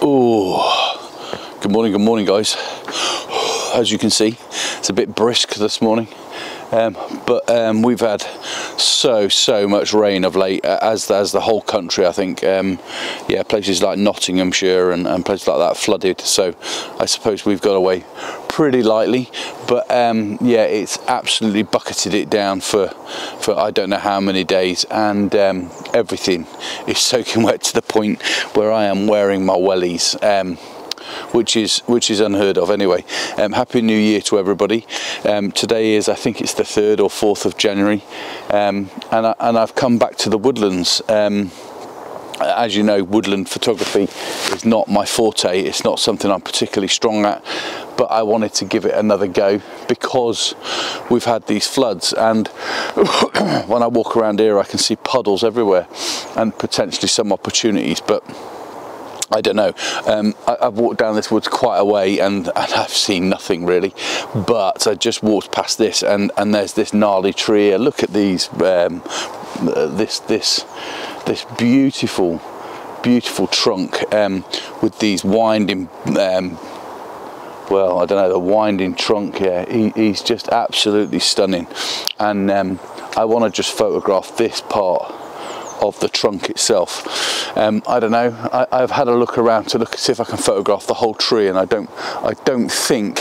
Oh, good morning, good morning, guys. As you can see, it's a bit brisk this morning, um, but um, we've had so so much rain of late, uh, as as the whole country. I think, um, yeah, places like Nottinghamshire and, and, places like that flooded. So I suppose we've got away pretty lightly, but um, yeah, it's absolutely bucketed it down for for I don't know how many days, and um, everything is soaking wet to the point where I am wearing my wellies. Which is which is unheard of anyway. Um, Happy New Year to everybody. Um, today is I think it's the third or fourth of January, um, and I, and I've come back to the woodlands. Um, as you know, woodland photography is not my forte. It's not something I'm particularly strong at, but I wanted to give it another go because we've had these floods. And when I walk around here, I can see puddles everywhere and potentially some opportunities. But I don't know. Um, I, have walked down this woods quite a way and, and, I've seen nothing really. But I just walked past this and, and there's this gnarly tree here. Look at these, um, this, this, this beautiful, beautiful trunk um, with these winding, um, well, I don't know, the winding trunk here. He, he's just absolutely stunning. And um, I want to just photograph this part of the trunk itself. Um, I don't know. I, have had a look around to look see if I can photograph the whole tree, and I don't. I don't think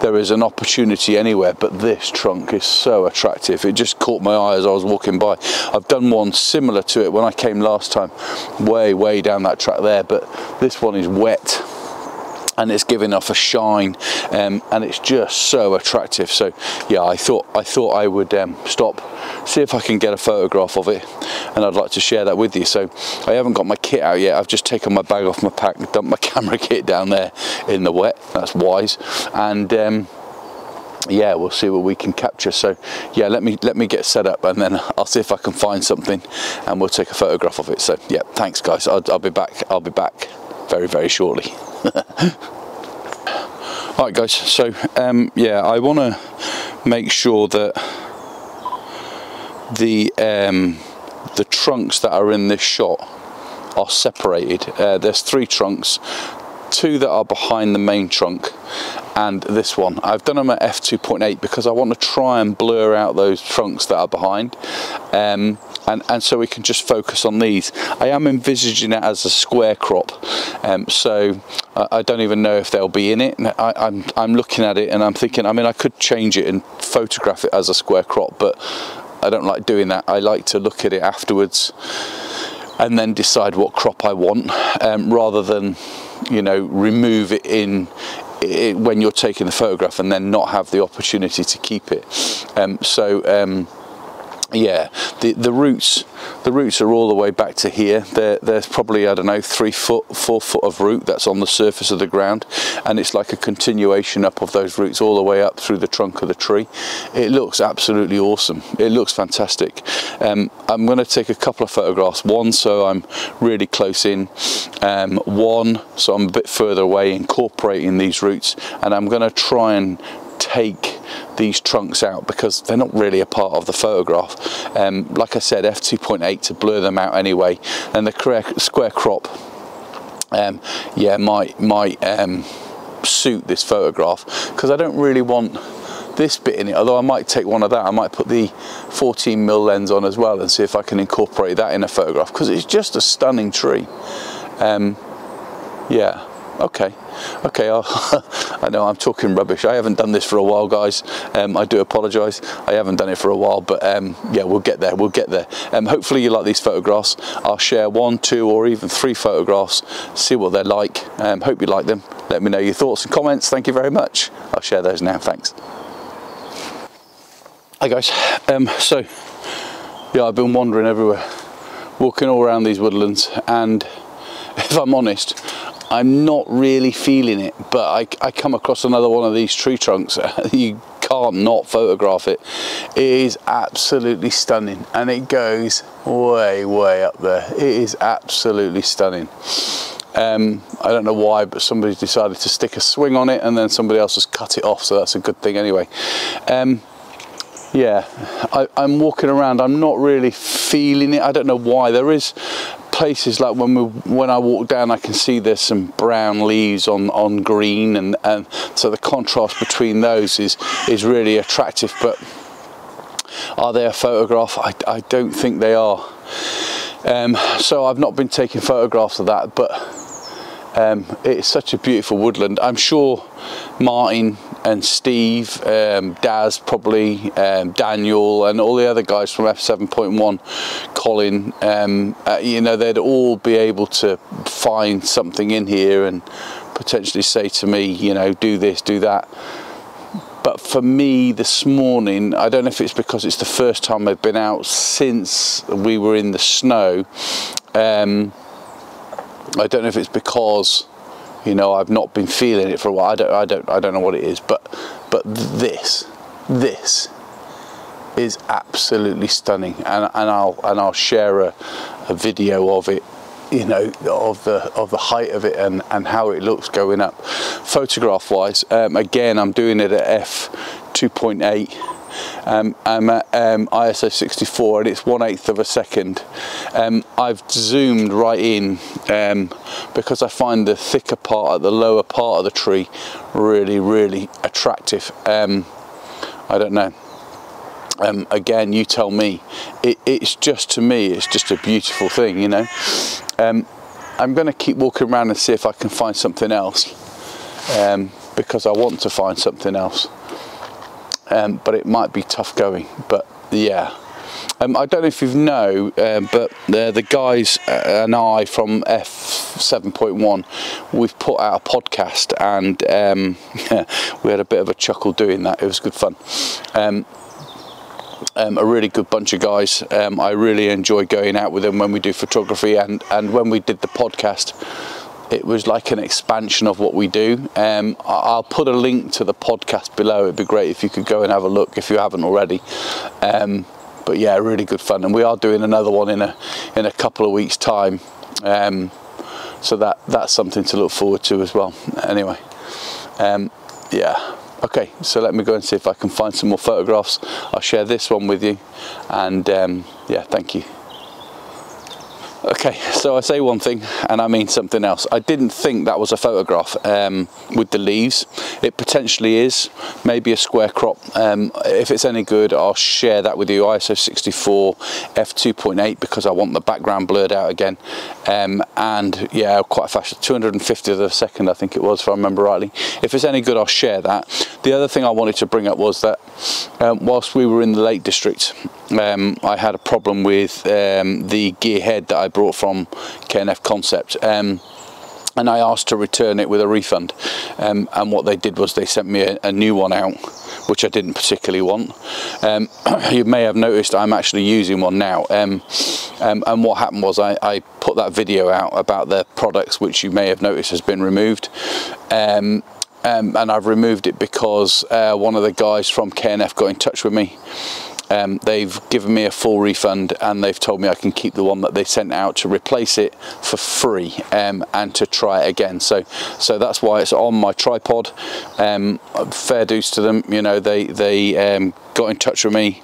there is an opportunity anywhere. But this trunk is so attractive. It just caught my eye as I was walking by. I've done one similar to it when I came last time, way way down that track there. But this one is wet and it's giving off a shine um, and it's just so attractive. So yeah I thought I thought I would um, stop see if I can get a photograph of it and I'd like to share that with you. So I haven't got my kit out yet. I've just taken my bag off my pack dumped my camera kit down there in the wet. That's wise. And um, yeah we'll see what we can capture. So yeah let me let me get set up and then I'll see if I can find something and we'll take a photograph of it. So yeah thanks guys. I'll, I'll be back. I'll be back very very shortly Alright guys, so um, yeah, I want to make sure that the um, the trunks that are in this shot are separated. Uh, there's three trunks, two that are behind the main trunk and this one. I've done them at f2.8 because I want to try and blur out those trunks that are behind um, and, and so we can just focus on these. I am envisaging it as a square crop um, so I, I, don't even know if they'll be in it. I, I'm, I'm looking at it and I'm thinking I mean I could change it and photograph it as a square crop but I don't like doing that. I like to look at it afterwards and then decide what crop I want um, rather than you know remove it in it, when you're taking the photograph and then not have the opportunity to keep it um, so um, yeah the the roots the roots are all the way back to here. There, there's probably I don't know three foot four foot of root that's on the surface of the ground. And it's like a continuation up of those roots all the way up through the trunk of the tree. It looks absolutely awesome. It looks fantastic. Um, I'm going to take a couple of photographs. One so I'm really close in. Um, one so I'm a bit further away incorporating these roots. And I'm going to try and take these trunks out because they're not really a part of the photograph. Um, like I said, f2.8 to blur them out anyway. And the square crop, um, yeah, might might um, suit this photograph. Because I don't really want this bit in it although I might take one of that. I might put the 14 mil lens on as well and see if I can incorporate that in a photograph. Because it's just a stunning tree. Um, yeah okay okay i know i'm talking rubbish. I haven't done this for a while guys. Um, i do apologize. I haven't done it for a while but um, yeah we'll get there. We'll get there. Um, hopefully you like these photographs. I'll share one two or even three photographs see what they're like. Um, hope you like them. Let me know your thoughts and comments. Thank you very much. I'll share those now. Thanks. Hi guys. Um, so yeah i've been wandering everywhere walking all around these woodlands and if i'm honest I'm not really feeling it, but I, I come across another one of these tree trunks. you can't not photograph it. It is absolutely stunning and it goes way, way up there. It is absolutely stunning. Um, I don't know why, but somebody decided to stick a swing on it and then somebody else has cut it off, so that's a good thing anyway. Um, yeah, I, I'm walking around, I'm not really feeling it. I don't know why. There is places like when we when I walk down I can see there's some brown leaves on on green and and so the contrast between those is is really attractive. But are they a photograph? I, I don't think they are. Um, so I've not been taking photographs of that but um, it's such a beautiful woodland. I'm sure Martin and Steve, um, Daz probably, um, Daniel and all the other guys from F7.1, Colin, um, uh, you know, they'd all be able to find something in here and potentially say to me, you know, do this, do that. But for me this morning, I don't know if it's because it's the first time I've been out since we were in the snow. Um, I don't know if it's because you know I've not been feeling it for a while. I don't I don't I don't know what it is but but this this is absolutely stunning. And, and I'll and I'll share a, a video of it you know of the of the height of it and and how it looks going up. Photograph wise um, again I'm doing it at f 2.8 um, I'm at um, ISO 64 and it's one eighth of a second. Um, I've zoomed right in um, because I find the thicker part at the lower part of the tree really, really attractive. Um, I don't know. Um, again, you tell me. It, it's just to me, it's just a beautiful thing, you know. I'm going to keep walking around and see if I can find something else because I want to find something else um, but it might be tough going. But yeah. Um, I don't know if you know, um, but the, the guys uh, and I from F7.1, we've put out a podcast and um, we had a bit of a chuckle doing that. It was good fun. Um, um, a really good bunch of guys. Um, I really enjoy going out with them when we do photography and, and when we did the podcast it was like an expansion of what we do. Um, I'll put a link to the podcast below. It'd be great if you could go and have a look if you haven't already. Um, but yeah, really good fun, and we are doing another one in a in a couple of weeks' time. Um, so that that's something to look forward to as well. Anyway, um, yeah. Okay, so let me go and see if I can find some more photographs. I'll share this one with you, and um, yeah, thank you. Okay, so I say one thing and I mean something else. I didn't think that was a photograph um, with the leaves. It potentially is, maybe a square crop. Um, if it's any good, I'll share that with you. ISO 64 f2.8 because I want the background blurred out again. Um, and yeah, quite fast, 250 of a second I think it was if I remember rightly. If it's any good, I'll share that. The other thing I wanted to bring up was that um, whilst we were in the Lake District, um, I had a problem with um, the gear head that I brought from K&F Concept. Um, and I asked to return it with a refund. Um, and what they did was they sent me a, a new one out, which I didn't particularly want. Um, you may have noticed I'm actually using one now. Um, um, and what happened was I, I, put that video out about the products, which you may have noticed has been removed. Um, um, and I've removed it because uh, one of the guys from K&F got in touch with me um, they've given me a full refund and they've told me I can keep the one that they sent out to replace it for free um, and to try it again. So, so that's why it's on my tripod. Um, fair dues to them, you know, they they um, got in touch with me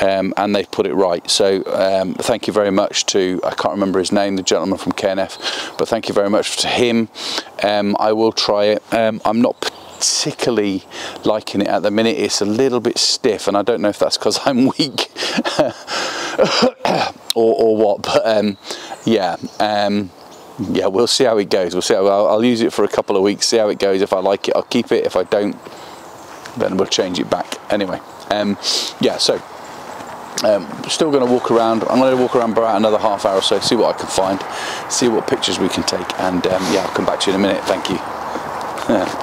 um, and they've put it right. So um, thank you very much to, I can't remember his name, the gentleman from K&F, but thank you very much to him. I will try it. I'm not particularly liking it at the minute. It's a little bit stiff, and I don't know if that's because I'm weak or, or, what, but um, yeah. Um, yeah, we'll see how it goes. We'll see. How, I'll, I'll use it for a couple of weeks, see how it goes. If I like it, I'll keep it. If I don't, then we'll change it back. Anyway, um, yeah. So um, still going to walk around. I'm going to walk around for about another half hour or so, see what I can find, see what pictures we can take, and um, yeah, I'll come back to you in a minute. Thank you.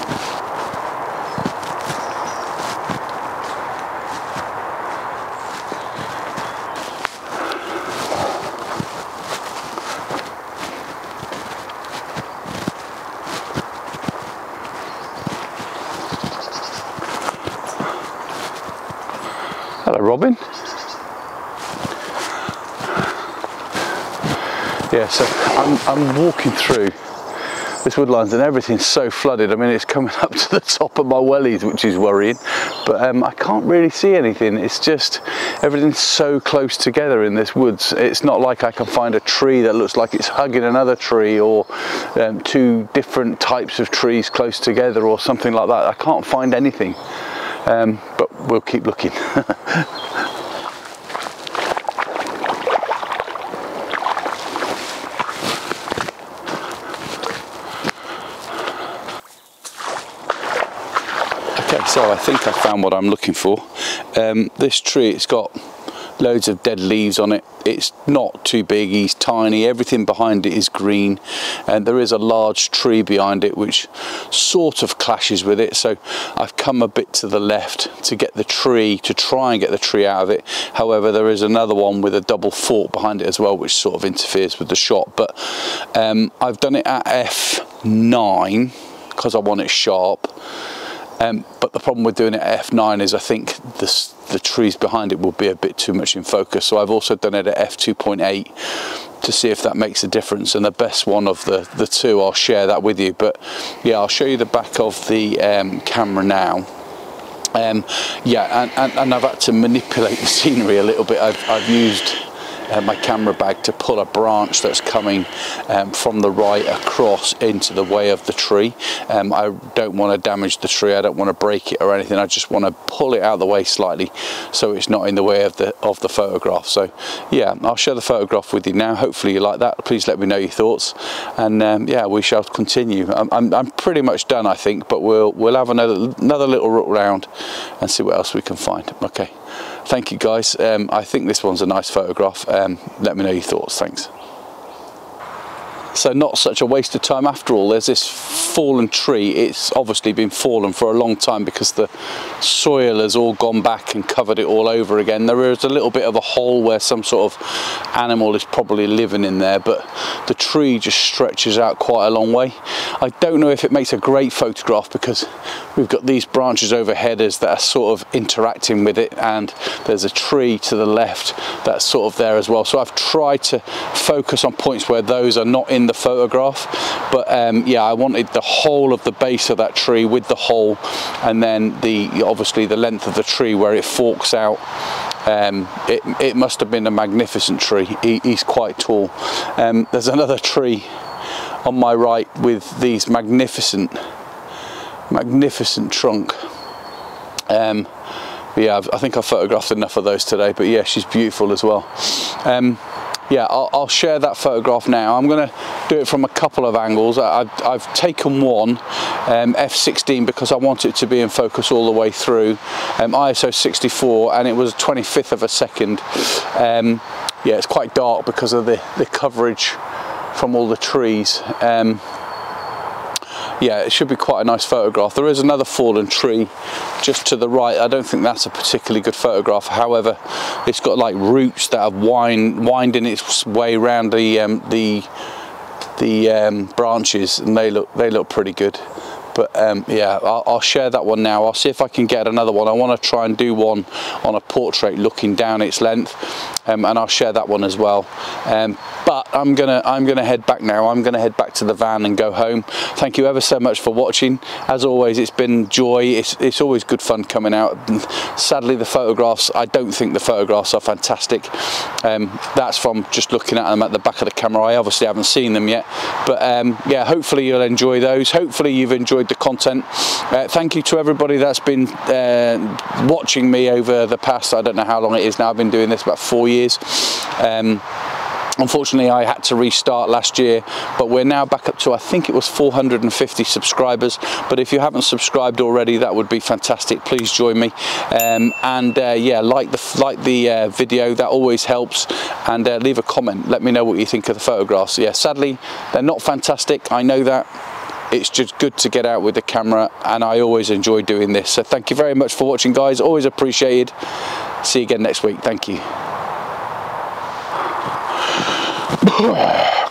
Hello, Robin. Yeah, so I'm, I'm walking through this woodlands and everything's so flooded. I mean, it's coming up to the top of my wellies, which is worrying, but um, I can't really see anything. It's just, everything's so close together in this woods. It's not like I can find a tree that looks like it's hugging another tree or um, two different types of trees close together or something like that. I can't find anything, um, but we'll keep looking. Okay, so I think I found what I'm looking for. Um, this tree, it's got loads of dead leaves on it. It's not too big, he's tiny, everything behind it is green and there is a large tree behind it which sort of clashes with it. So I've come a bit to the left to get the tree, to try and get the tree out of it. However, there is another one with a double fork behind it as well which sort of interferes with the shot. But um, I've done it at F9 because I want it sharp um, but the problem with doing it at f9 is I think the, the trees behind it will be a bit too much in focus. So I've also done it at f2.8 to see if that makes a difference. And the best one of the, the two, I'll share that with you. But yeah, I'll show you the back of the um, camera now. Um, yeah, and, and, and, I've had to manipulate the scenery a little bit. I've, I've used uh, my camera bag to pull a branch that's coming um, from the right across into the way of the tree. Um, I don't want to damage the tree, I don't want to break it or anything, I just want to pull it out of the way slightly so it's not in the way of the of the photograph. So yeah, I'll share the photograph with you now. Hopefully you like that. Please let me know your thoughts and um, yeah, we shall continue. I'm, I'm, I'm, pretty much done I think, but we'll, we'll have another, another little look around and see what else we can find. Okay thank you guys. Um, I think this one's a nice photograph. Um, let me know your thoughts. Thanks. So not such a waste of time after all. There's this fallen tree. It's obviously been fallen for a long time because the soil has all gone back and covered it all over again. There is a little bit of a hole where some sort of animal is probably living in there, but the tree just stretches out quite a long way. I don't know if it makes a great photograph because we've got these branches overhead that are sort of interacting with it and there's a tree to the left that's sort of there as well. So I've tried to focus on points where those are not in the photograph but um, yeah I wanted the whole of the base of that tree with the hole and then the obviously the length of the tree where it forks out. Um, it, it, must have been a magnificent tree. He, he's quite tall. Um, there's another tree on my right with these magnificent magnificent trunk. Um, yeah I think I photographed enough of those today but yeah she's beautiful as well. Um, yeah I'll, I'll, share that photograph now. I'm gonna do it from a couple of angles. I've, I've taken one um, f16 because I want it to be in focus all the way through um, ISO 64 and it was 25th of a second. Um, yeah it's quite dark because of the the coverage from all the trees. Um, yeah it should be quite a nice photograph. There is another fallen tree just to the right. I don't think that's a particularly good photograph. However it's got like roots that have wind winding its way around the um, the the um, branches and they look they look pretty good. But um, yeah I'll, I'll, share that one now. I'll see if I can get another one. I want to try and do one on a portrait looking down its length um, and I'll share that one as well. Um, but I'm gonna I'm gonna head back now. I'm gonna head back to the van and go home. Thank you ever so much for watching. As always it's been joy. It's, it's always good fun coming out. Sadly the photographs I don't think the photographs are fantastic. Um, that's from just looking at them at the back of the camera. I obviously haven't seen them yet. But um, yeah hopefully you'll enjoy those. Hopefully you've enjoyed the content. Uh, thank you to everybody that's been uh, watching me over the past I don't know how long it is now. I've been doing this about four years um, Unfortunately, I had to restart last year, but we're now back up to, I think it was 450 subscribers. But if you haven't subscribed already, that would be fantastic. Please join me. Um, and uh, yeah, like the, like the uh, video, that always helps. And uh, leave a comment. Let me know what you think of the photographs. Yeah, sadly, they're not fantastic. I know that it's just good to get out with the camera and I always enjoy doing this so thank you very much for watching guys always appreciated see you again next week thank you Oh.